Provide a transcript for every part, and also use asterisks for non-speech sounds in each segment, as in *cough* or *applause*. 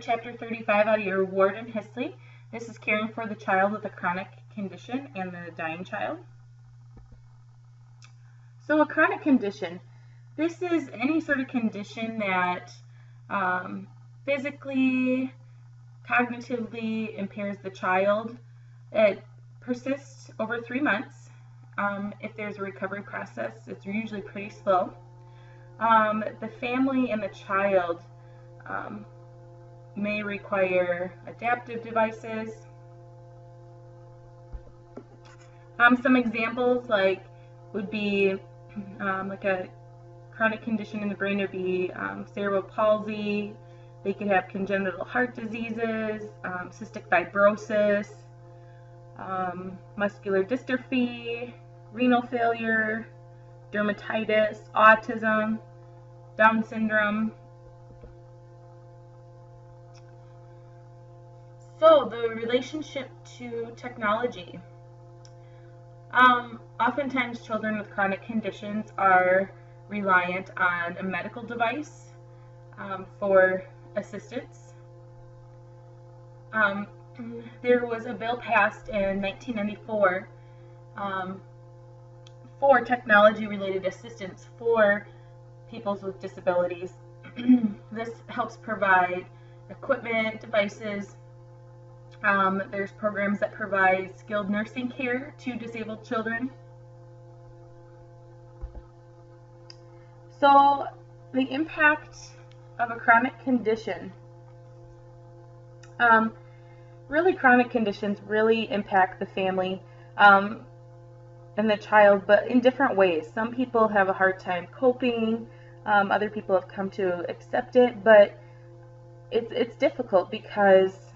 Chapter 35 out of your Ward and Hisley. This is caring for the child with a chronic condition and the dying child. So a chronic condition, this is any sort of condition that um, physically, cognitively impairs the child. It persists over three months. Um, if there's a recovery process, it's usually pretty slow. Um, the family and the child um, may require adaptive devices. Um, some examples like would be um, like a chronic condition in the brain would be um, cerebral palsy. They could have congenital heart diseases, um, cystic fibrosis, um, muscular dystrophy, renal failure, dermatitis, autism, Down syndrome, So, the relationship to technology. Um, oftentimes, children with chronic conditions are reliant on a medical device um, for assistance. Um, there was a bill passed in 1994 um, for technology related assistance for people with disabilities. *clears throat* this helps provide equipment, devices, um, there's programs that provide skilled nursing care to disabled children. So the impact of a chronic condition. Um, really chronic conditions really impact the family um, and the child, but in different ways. Some people have a hard time coping. Um, other people have come to accept it, but it's, it's difficult because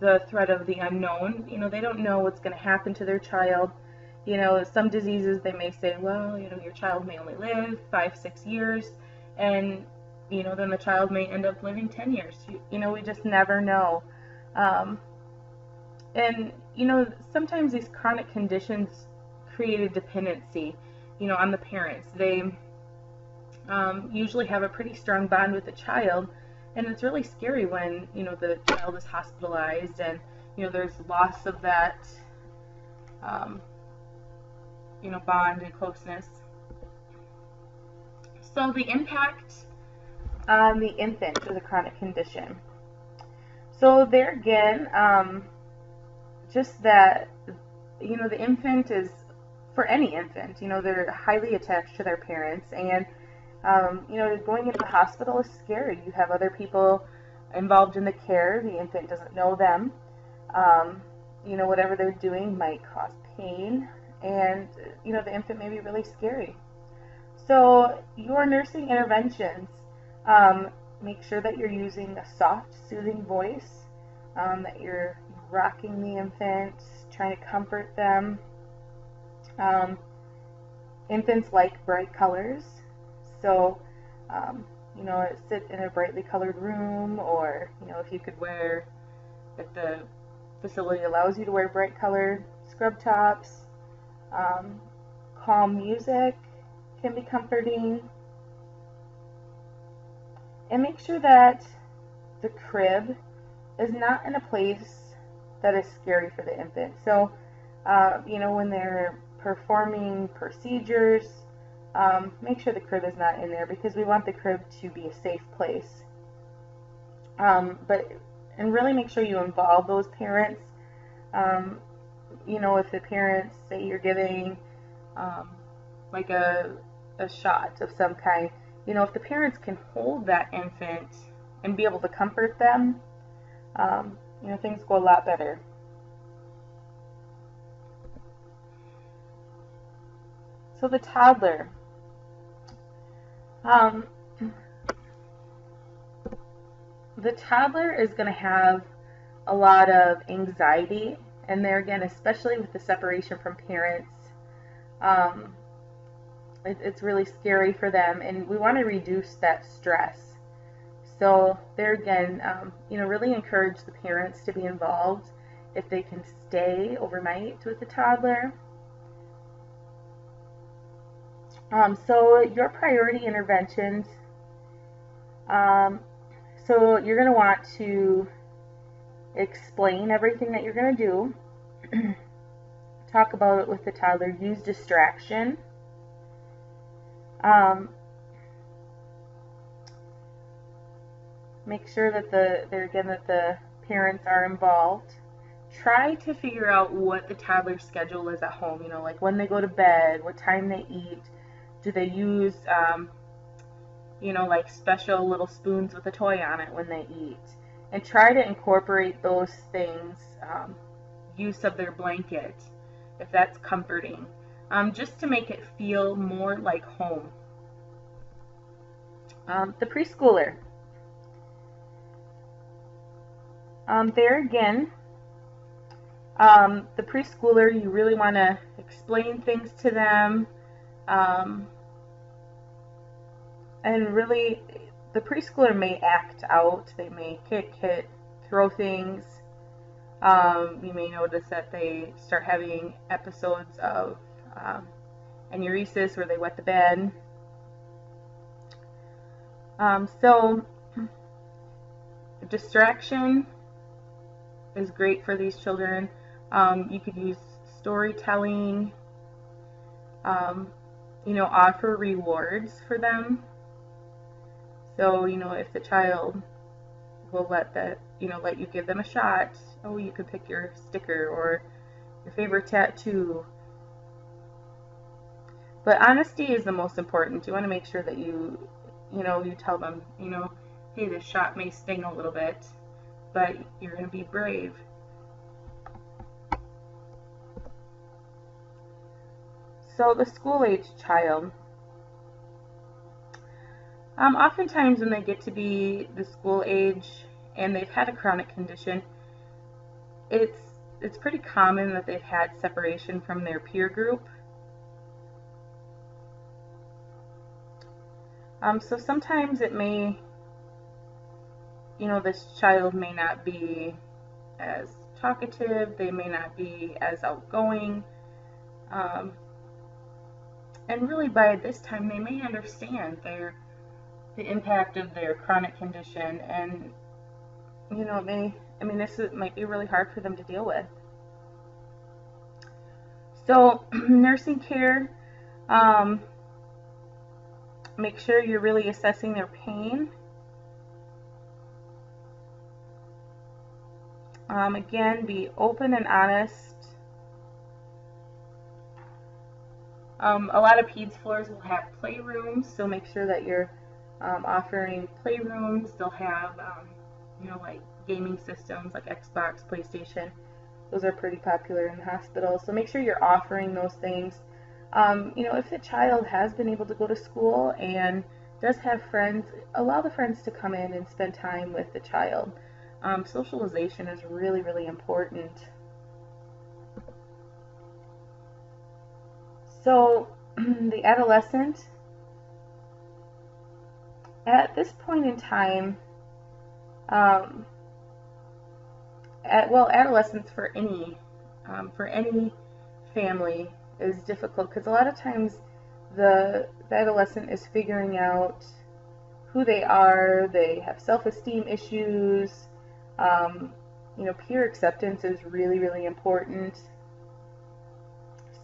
the threat of the unknown. You know, they don't know what's going to happen to their child. You know, some diseases they may say, well, you know, your child may only live five, six years, and you know, then the child may end up living 10 years. You, you know, we just never know. Um, and you know, sometimes these chronic conditions create a dependency, you know, on the parents. They um, usually have a pretty strong bond with the child and it's really scary when you know the child is hospitalized and you know there's loss of that um, you know bond and closeness. So the impact on the infant with a chronic condition. So there again um, just that you know the infant is for any infant you know they're highly attached to their parents and um, you know, going into the hospital is scary. You have other people involved in the care. The infant doesn't know them. Um, you know, whatever they're doing might cause pain, and you know, the infant may be really scary. So, your nursing interventions, um, make sure that you're using a soft, soothing voice, um, that you're rocking the infant, trying to comfort them. Um, infants like bright colors, so, um, you know, sit in a brightly colored room, or you know, if you could wear, if the facility allows you to wear bright colored scrub tops, um, calm music can be comforting. And make sure that the crib is not in a place that is scary for the infant. So, uh, you know, when they're performing procedures, um, make sure the crib is not in there because we want the crib to be a safe place. Um, but and really make sure you involve those parents. Um, you know, if the parents say you're giving um, like a a shot of some kind, you know, if the parents can hold that infant and be able to comfort them, um, you know, things go a lot better. So the toddler, um, the toddler is going to have a lot of anxiety, and there again, especially with the separation from parents, um, it, it's really scary for them, and we want to reduce that stress. So there again, um, you know, really encourage the parents to be involved if they can stay overnight with the toddler. Um, so your priority interventions. Um, so you're going to want to explain everything that you're going to do. *clears throat* Talk about it with the toddler. Use distraction. Um, make sure that the there again that the parents are involved. Try to figure out what the toddler's schedule is at home. You know, like when they go to bed, what time they eat. Do they use, um, you know, like special little spoons with a toy on it when they eat? And try to incorporate those things. Um, use of their blanket, if that's comforting, um, just to make it feel more like home. Um, the preschooler. Um, there again, um, the preschooler, you really want to explain things to them. Um, and really, the preschooler may act out. They may kick, hit, throw things. Um, you may notice that they start having episodes of um, enuresis where they wet the bed. Um, so, *clears throat* distraction is great for these children. Um, you could use storytelling, um, you know, offer rewards for them. So, you know, if the child will let that, you know, let you give them a shot, oh, you could pick your sticker or your favorite tattoo. But honesty is the most important. You want to make sure that you, you know, you tell them, you know, hey, this shot may sting a little bit but you're going to be brave. So the school age child. Um, oftentimes when they get to be the school age and they've had a chronic condition, it's it's pretty common that they've had separation from their peer group. Um, so sometimes it may you know, this child may not be as talkative, they may not be as outgoing. Um, and really by this time they may understand their the impact of their chronic condition and you know may I mean this is, might be really hard for them to deal with. So *clears throat* nursing care um, make sure you're really assessing their pain Um, again, be open and honest. Um, a lot of peds floors will have playrooms, so make sure that you're um, offering playrooms. They'll have, um, you know, like gaming systems like Xbox, PlayStation. Those are pretty popular in the hospitals, so make sure you're offering those things. Um, you know, if the child has been able to go to school and does have friends, allow the friends to come in and spend time with the child um, socialization is really, really important. So, *clears throat* the adolescent, at this point in time, um, at, well, adolescence for any um, for any family is difficult because a lot of times the, the adolescent is figuring out who they are. They have self-esteem issues. Um, you know, peer acceptance is really, really important.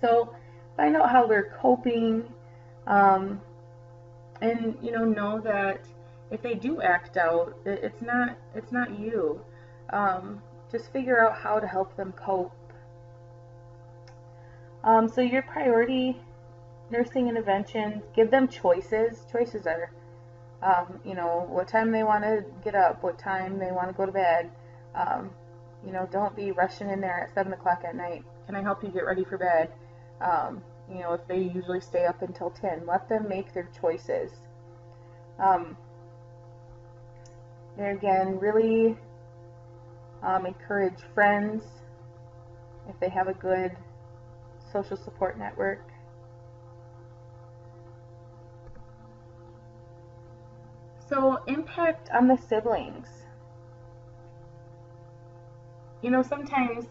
So find out how they're coping, um, and you know, know that if they do act out, it's not it's not you. Um, just figure out how to help them cope. Um, so your priority nursing interventions, give them choices. Choices are um, you know, what time they want to get up, what time they want to go to bed. Um, you know, don't be rushing in there at 7 o'clock at night. Can I help you get ready for bed? Um, you know, if they usually stay up until 10, let them make their choices. Um, again, really um, encourage friends if they have a good social support network. So, impact on the siblings. You know, sometimes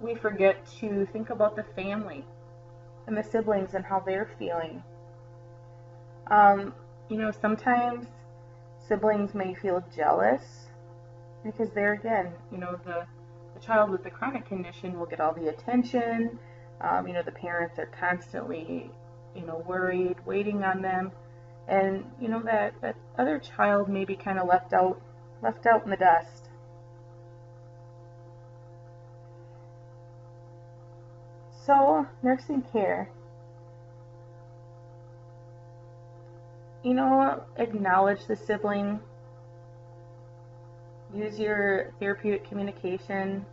we forget to think about the family and the siblings and how they're feeling. Um, you know, sometimes siblings may feel jealous because there again, you know, the, the child with the chronic condition will get all the attention. Um, you know, the parents are constantly, you know, worried, waiting on them. And, you know, that, that other child may be kind of left out, left out in the dust. So, nursing care. You know, acknowledge the sibling. Use your therapeutic communication.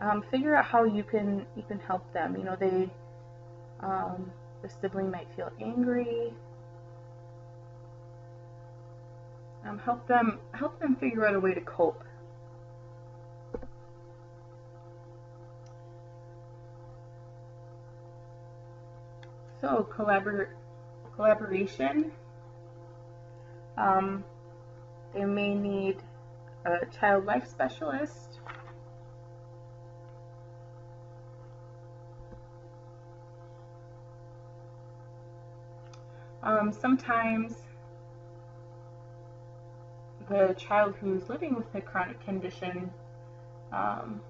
Um, figure out how you can you can help them. You know, they um, the sibling might feel angry. Um, help them help them figure out a way to cope. Collabor collaboration. Um, they may need a child life specialist. Um, sometimes the child who's living with a chronic condition um,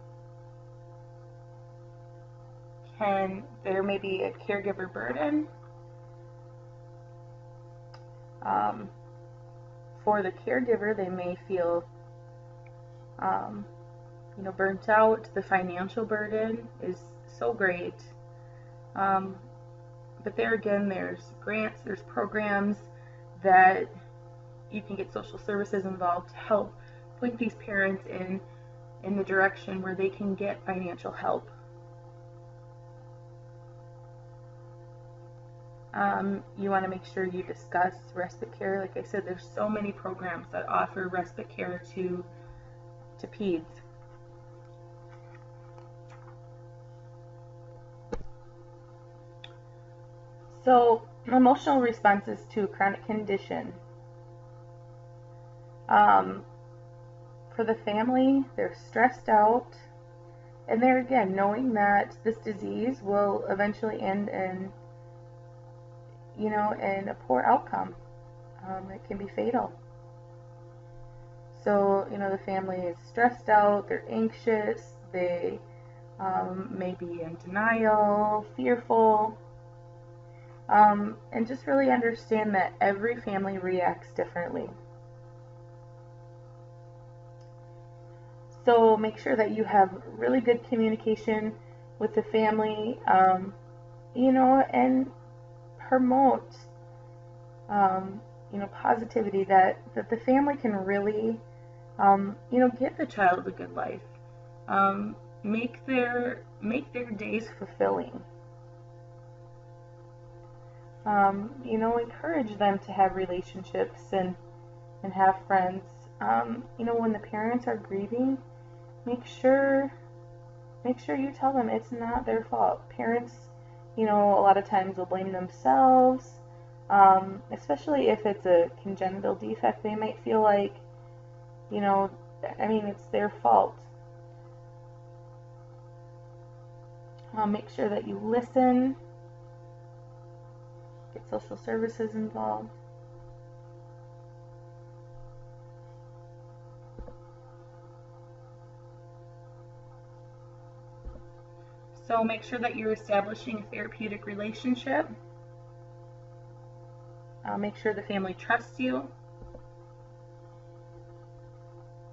can there may be a caregiver burden um, for the caregiver they may feel um, you know burnt out. The financial burden is so great. Um, but there again there's grants there's programs that you can get social services involved to help point these parents in in the direction where they can get financial help Um, you want to make sure you discuss respite care. Like I said, there's so many programs that offer respite care to to peds. So, emotional responses to chronic condition. Um, for the family, they're stressed out. And there again, knowing that this disease will eventually end in you know, and a poor outcome. Um, it can be fatal. So, you know, the family is stressed out, they're anxious, they um, may be in denial, fearful, um, and just really understand that every family reacts differently. So make sure that you have really good communication with the family, um, you know, and promote um, you know positivity that that the family can really um, you know give the child a good life. Um, make their make their days fulfilling. Um, you know encourage them to have relationships and and have friends. Um, you know when the parents are grieving make sure make sure you tell them it's not their fault. Parents you know, a lot of times they'll blame themselves, um, especially if it's a congenital defect. They might feel like, you know, I mean, it's their fault. Make sure that you listen, get social services involved. So make sure that you're establishing a therapeutic relationship. Uh, make sure the family trusts you.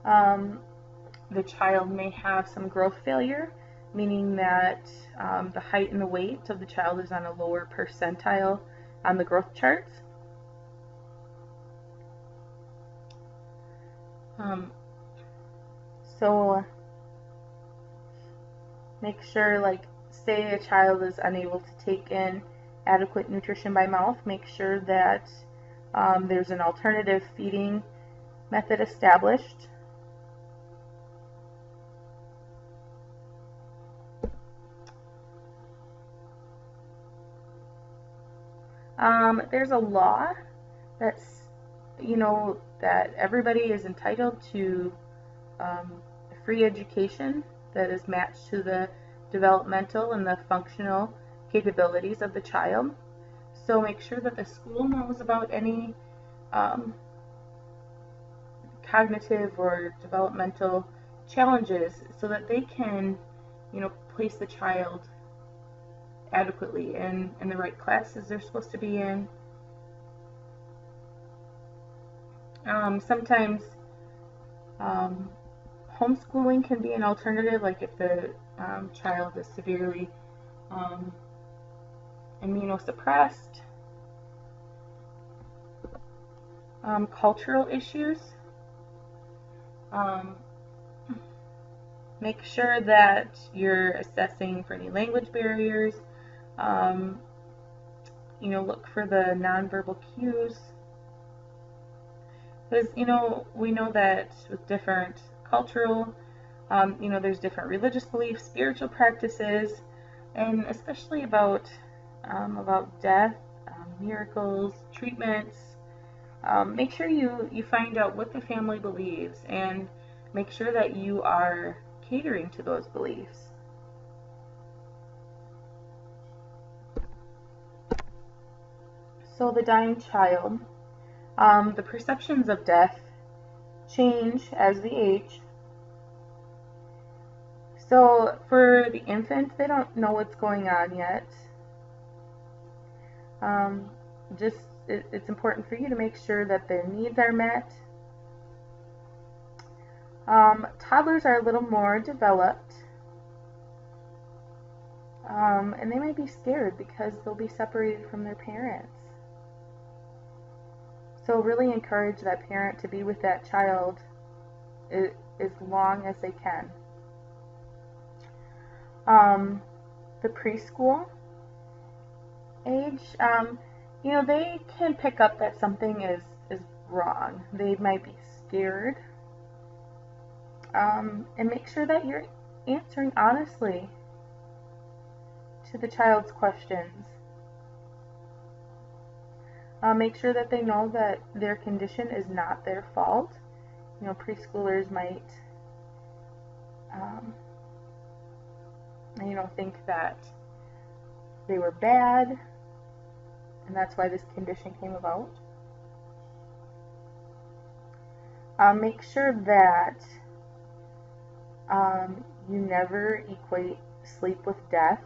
Um, the child may have some growth failure, meaning that um, the height and the weight of the child is on a lower percentile on the growth charts. Um, so Make sure, like, say a child is unable to take in adequate nutrition by mouth, make sure that um, there's an alternative feeding method established. Um, there's a law that's, you know, that everybody is entitled to um, free education that is matched to the developmental and the functional capabilities of the child. So make sure that the school knows about any um, cognitive or developmental challenges so that they can, you know, place the child adequately in, in the right classes they're supposed to be in. Um, sometimes um, homeschooling can be an alternative, like if the um, child is severely um, immunosuppressed. Um, cultural issues. Um, make sure that you're assessing for any language barriers. Um, you know, look for the nonverbal cues. Because, you know, we know that with different cultural, um, you know, there's different religious beliefs, spiritual practices, and especially about um, about death, um, miracles, treatments. Um, make sure you you find out what the family believes and make sure that you are catering to those beliefs. So the dying child, um, the perceptions of death change as they age. So for the infant, they don't know what's going on yet. Um, just it, it's important for you to make sure that their needs are met. Um, toddlers are a little more developed. Um, and they might be scared because they'll be separated from their parents. So really encourage that parent to be with that child as long as they can. Um, the preschool age, um, you know, they can pick up that something is, is wrong. They might be scared. Um, and make sure that you're answering honestly to the child's questions. Uh, make sure that they know that their condition is not their fault. You know, preschoolers might, um, you know, think that they were bad, and that's why this condition came about. Uh, make sure that um, you never equate sleep with death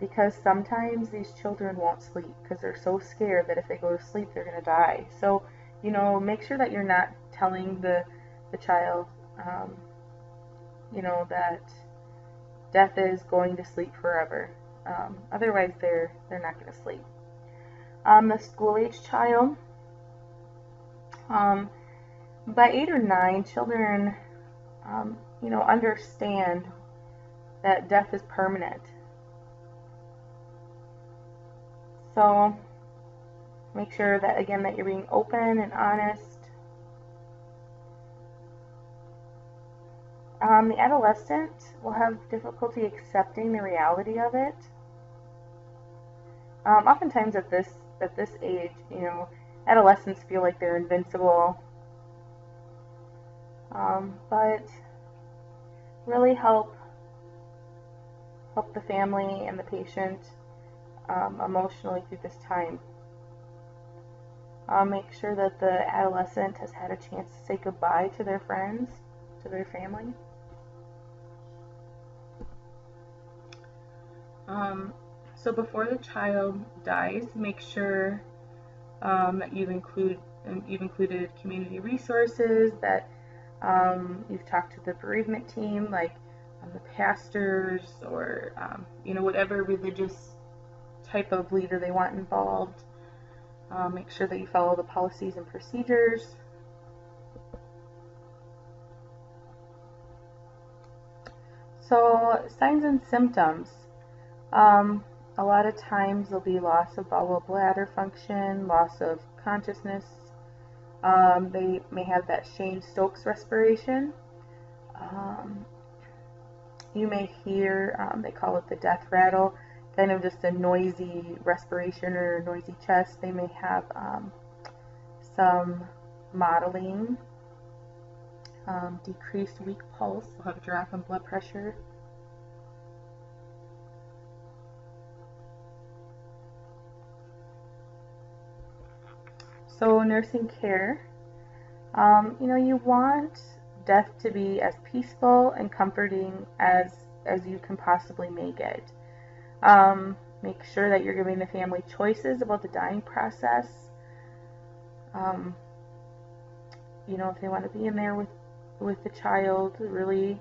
because sometimes these children won't sleep because they're so scared that if they go to sleep they're going to die. So, you know, make sure that you're not telling the the child, um, you know, that death is going to sleep forever. Um, otherwise, they're they're not going to sleep. Um, the school age child. Um, by eight or nine, children, um, you know, understand that death is permanent So make sure that again that you're being open and honest. Um, the adolescent will have difficulty accepting the reality of it. Um, oftentimes at this at this age, you know, adolescents feel like they're invincible, um, but really help help the family and the patient um, emotionally through this time. Uh, make sure that the adolescent has had a chance to say goodbye to their friends, to their family. Um, so before the child dies, make sure um, that you've include you've included community resources, that um, you've talked to the bereavement team, like um, the pastors or um, you know whatever religious type of leader they want involved. Uh, make sure that you follow the policies and procedures. So, signs and symptoms. Um, a lot of times there'll be loss of bowel bladder function, loss of consciousness. Um, they may have that Cheyne-Stokes respiration. Um, you may hear, um, they call it the death rattle kind of just a noisy respiration or noisy chest. They may have um, some mottling, um, decreased weak pulse, they'll have a drop in blood pressure. so nursing care, um, you know, you want death to be as peaceful and comforting as as you can possibly make it. Um, make sure that you're giving the family choices about the dying process. Um, you know, if they want to be in there with with the child, really,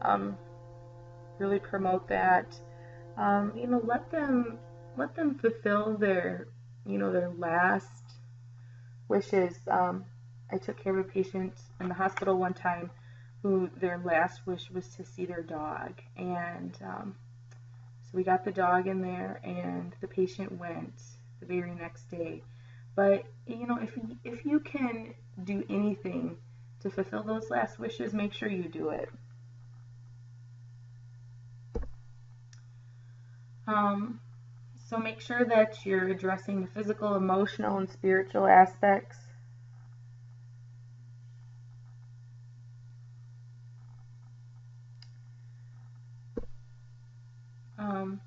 um, really promote that. Um, you know, let them let them fulfill their, you know, their last wishes. Um, I took care of a patient in the hospital one time who their last wish was to see their dog, and um, so we got the dog in there, and the patient went the very next day. But you know, if you, if you can do anything to fulfill those last wishes, make sure you do it. Um, so make sure that you're addressing the physical, emotional, and spiritual aspects. Um,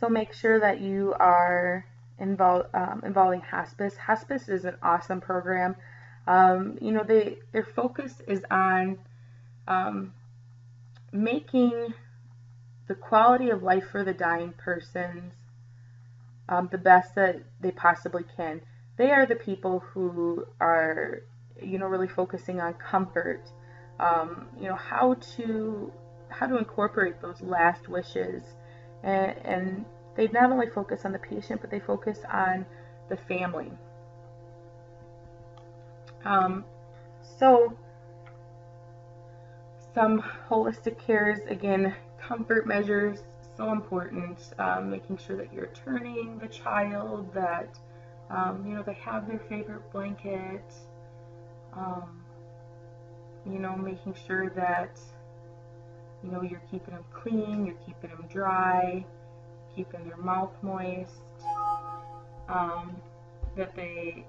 so make sure that you are involved um, involving hospice. Hospice is an awesome program. Um, you know, they their focus is on um, making the quality of life for the dying persons um, the best that they possibly can. They are the people who are, you know, really focusing on comfort. Um, you know how to how to incorporate those last wishes, and, and they not only focus on the patient, but they focus on the family. Um, so some holistic cares again comfort measures, so important. Um, making sure that you're turning the child, that um, you know they have their favorite blanket. Um, you know, making sure that you know you're keeping them clean, you're keeping them dry, keeping their mouth moist. Um, that they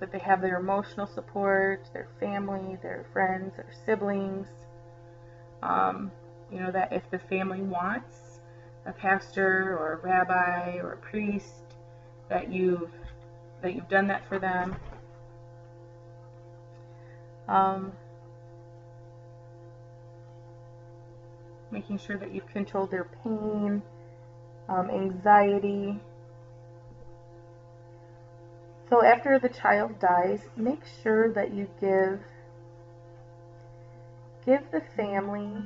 that they have their emotional support, their family, their friends, their siblings. Um, you know, that if the family wants a pastor or a rabbi or a priest, that you've that you've done that for them. Um, making sure that you've controlled their pain, um, anxiety. So after the child dies, make sure that you give give the family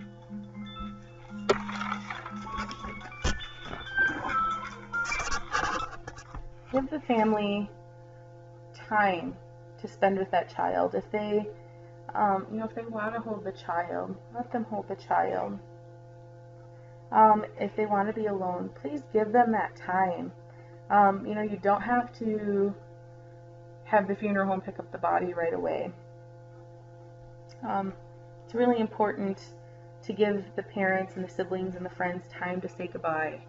give the family time to spend with that child. If they, um, you know, if they want to hold the child, let them hold the child. Um, if they want to be alone, please give them that time. Um, you know, you don't have to have the funeral home pick up the body right away. Um, it's really important to give the parents and the siblings and the friends time to say goodbye.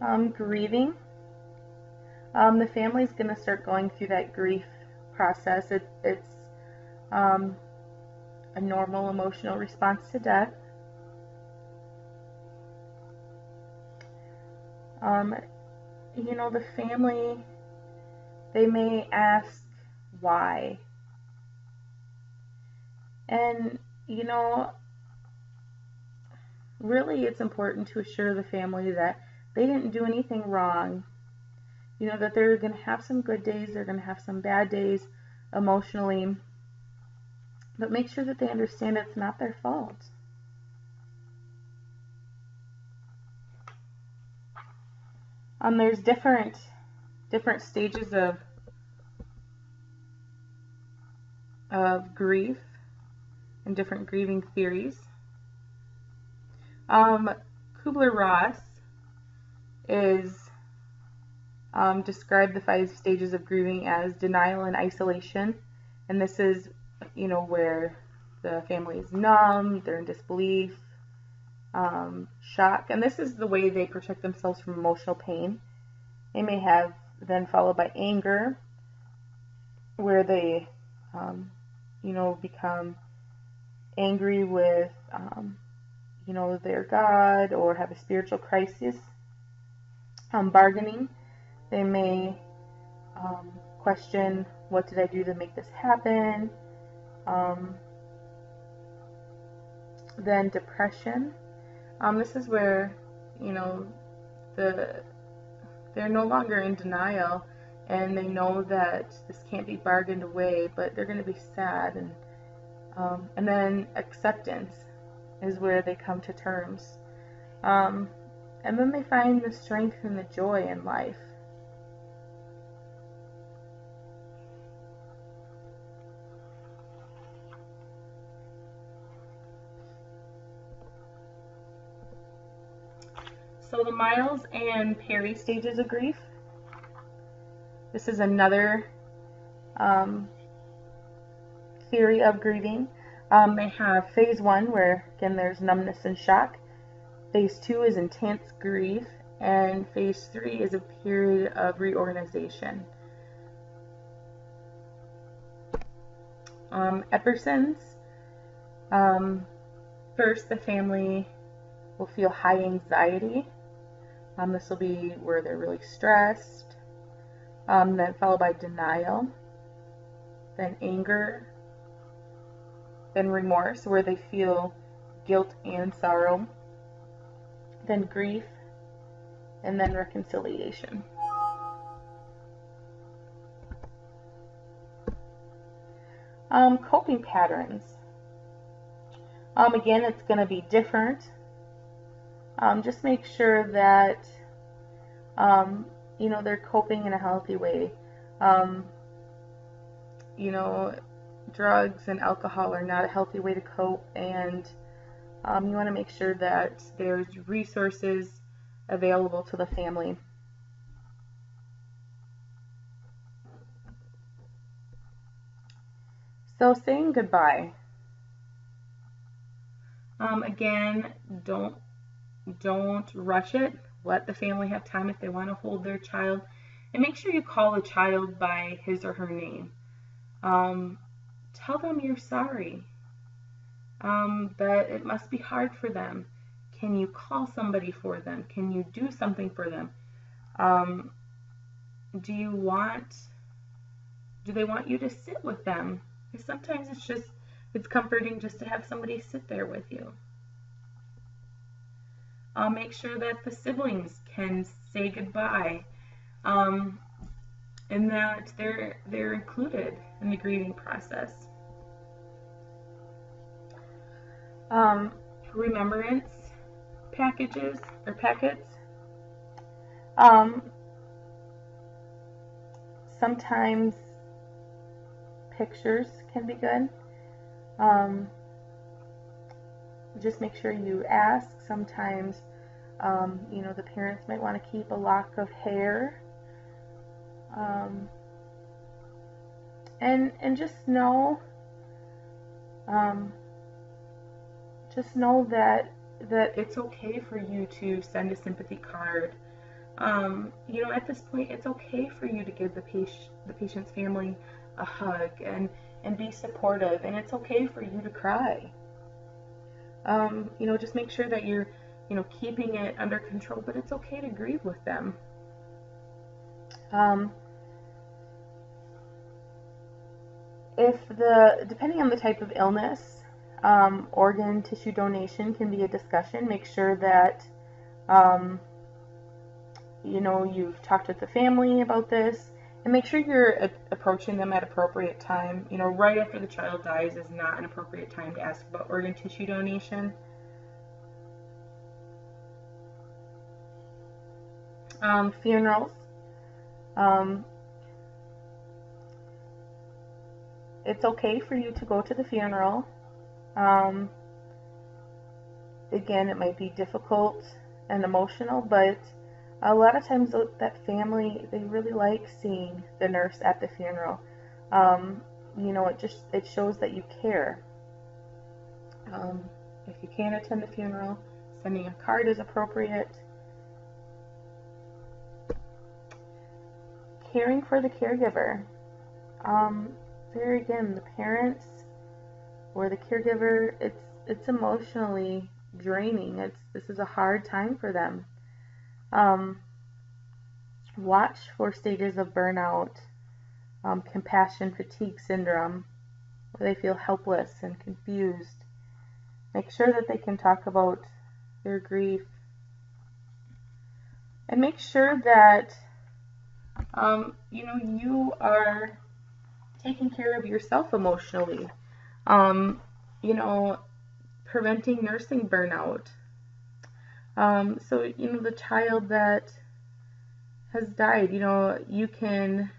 Um, grieving. Um, the family's going to start going through that grief process. It, it's um, a normal emotional response to death. Um, you know, the family, they may ask why. And, you know, really it's important to assure the family that they didn't do anything wrong. You know, that they're going to have some good days, they're going to have some bad days emotionally. But make sure that they understand it's not their fault. Um, there's different different stages of of grief and different grieving theories. Um, Kubler-Ross is um, described the five stages of grieving as denial and isolation, and this is, you know, where the family is numb, they're in disbelief, um, shock, and this is the way they protect themselves from emotional pain. They may have then followed by anger, where they, um, you know, become angry with, um, you know, their God or have a spiritual crisis Um, bargaining, they may um, question what did I do to make this happen. Um, then depression. Um, this is where you know the they're no longer in denial and they know that this can't be bargained away, but they're going to be sad and um, and then acceptance is where they come to terms. Um, and then they find the strength and the joy in life. So the Miles and Perry stages of grief. This is another um, theory of grieving. Um, they have phase one, where again there's numbness and shock. Phase two is intense grief, and phase three is a period of reorganization. Um, Epperson's. Um, first, the family will feel high anxiety. Um, this will be where they're really stressed. Um, then followed by denial, then anger, then remorse, where they feel guilt and sorrow, then grief, and then reconciliation. Um, coping patterns. Um, again, it's going to be different. Um, just make sure that um, you know they're coping in a healthy way. Um, you know, drugs and alcohol are not a healthy way to cope, and um, you want to make sure that there's resources available to the family. So saying goodbye. Um, again, don't don't rush it. Let the family have time if they want to hold their child, and make sure you call the child by his or her name. Um, tell them you're sorry. Um, that it must be hard for them. Can you call somebody for them? Can you do something for them? Um, do you want, do they want you to sit with them? Because sometimes it's just, it's comforting just to have somebody sit there with you. I'll make sure that the siblings can say goodbye um, and that they're, they're included in the grieving process. Um, remembrance packages or packets. Um, sometimes pictures can be good. Um, just make sure you ask. Sometimes, um, you know, the parents might want to keep a lock of hair. Um, and and just know um, just know that that it's okay for you to send a sympathy card. Um, you know, at this point, it's okay for you to give the patient the patient's family a hug and and be supportive, and it's okay for you to cry. Um, you know, just make sure that you're you know keeping it under control, but it's okay to grieve with them. Um, if the depending on the type of illness, um, organ tissue donation can be a discussion. Make sure that um, you know you've talked with the family about this, and make sure you're approaching them at appropriate time. You know, right after the child dies is not an appropriate time to ask about organ tissue donation. Um, funerals. Um, it's okay for you to go to the funeral. Um, again, it might be difficult and emotional, but a lot of times that family they really like seeing the nurse at the funeral. Um, you know, it just it shows that you care. Um, if you can't attend the funeral, sending a card is appropriate. Caring for the caregiver. Um, there again, the parents or the caregiver, it's it's emotionally draining. It's this is a hard time for them. Um, watch for stages of burnout, um, compassion fatigue syndrome, where they feel helpless and confused. Make sure that they can talk about their grief. And make sure that um, you know you are taking care of yourself emotionally. Um, you know, preventing nursing burnout. Um, so, you know, the child that has died, you know, you can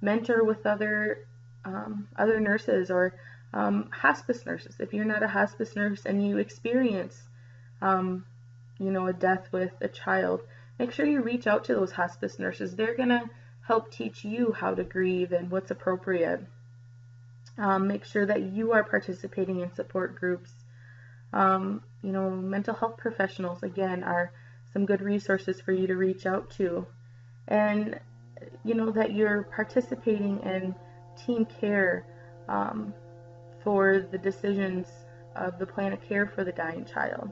mentor with other um, other nurses or um, hospice nurses. If you're not a hospice nurse and you experience, um, you know, a death with a child, make sure you reach out to those hospice nurses. They're gonna help teach you how to grieve and what's appropriate. Um, make sure that you are participating in support groups. Um, you know, mental health professionals, again, are some good resources for you to reach out to. And, you know, that you're participating in team care um, for the decisions of the plan of care for the dying child.